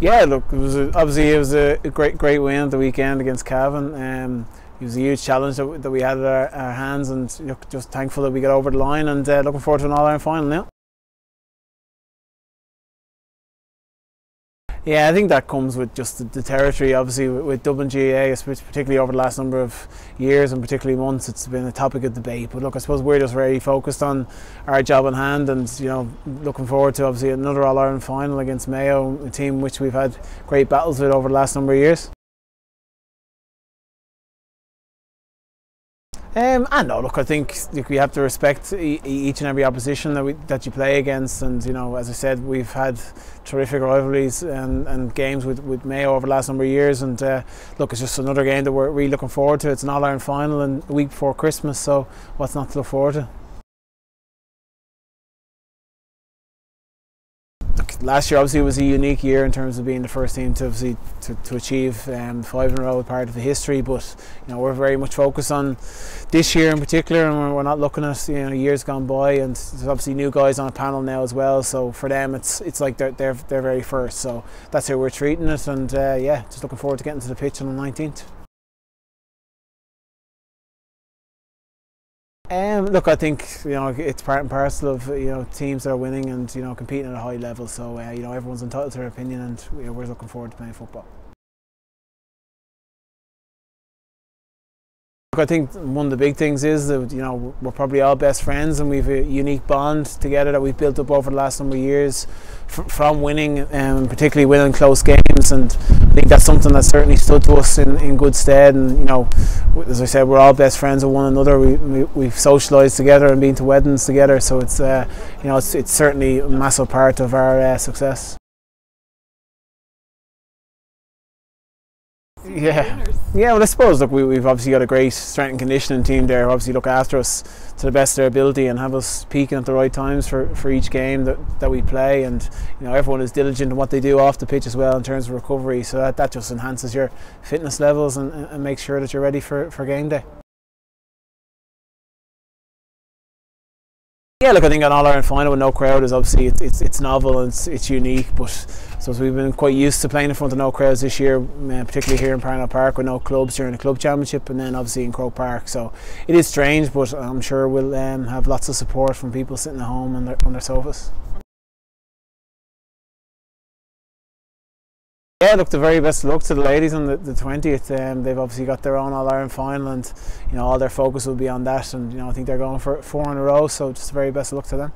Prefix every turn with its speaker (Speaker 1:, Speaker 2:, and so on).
Speaker 1: Yeah, look, it was a, obviously it was a great great win at the weekend against Cavan. Um, it was a huge challenge that, that we had at our, our hands, and look, just thankful that we got over the line, and uh, looking forward to an All Ireland final now. Yeah, I think that comes with just the, the territory. Obviously, with, with, Dublin GAA, particularly over the last number of years and particularly months, it's been a topic of debate. But look, I suppose we're just very focused on our job in hand, and you know, looking forward to obviously another All Ireland final against Mayo, a team which we've had great battles with over the last number of years. Um, and no, look, I think we have to respect each and every opposition that we, that you play against, and you know, as I said, we've had terrific rivalries and, and games with, with Mayo over the last number of years, and uh, look, it's just another game that we're really looking forward to. It's an All Ireland final and a week before Christmas, so what's not to look forward to? Last year obviously was a unique year in terms of being the first team to obviously to, to achieve um, five in a row part of the history but you know we're very much focused on this year in particular and we're, we're not looking at you know years gone by and there's obviously new guys on a panel now as well so for them it's it's like they're they're, they're very first so that's how we're treating it and uh, yeah just looking forward to getting to the pitch on the 19th Um, look, I think you know it's part and parcel of you know teams that are winning and you know competing at a high level. So uh, you know everyone's entitled to their opinion, and you know, we're looking forward to playing football. I think one of the big things is that you know we're probably all best friends and we've a unique bond together that we've built up over the last number of years from winning, um, particularly winning close games. And I think that's something that certainly stood to us in, in good stead. And you know, as I said, we're all best friends of one another. We, we have socialised together and been to weddings together. So it's uh, you know it's, it's certainly a massive part of our uh, success. Yeah, yeah. Well, I suppose look, we, we've obviously got a great strength and conditioning team there. Who obviously look after us to the best of their ability and have us peaking at the right times for, for each game that, that we play. And you know, everyone is diligent in what they do off the pitch as well in terms of recovery. So that, that just enhances your fitness levels and, and makes sure that you're ready for, for game day. Yeah, look, I think an All Ireland final with no crowd is obviously it's it's, it's novel and it's, it's unique, but so we've been quite used to playing in front of no crowds this year, uh, particularly here in Parnell Park with no clubs during the club championship, and then obviously in Croke Park. So it is strange, but I'm sure we'll um, have lots of support from people sitting at home on their on their sofas. Yeah, look, the very best luck to the ladies on the, the 20th. Um, they've obviously got their own All Ireland final, and you know all their focus will be on that. And you know I think they're going for four in a row, so just the very best luck to them.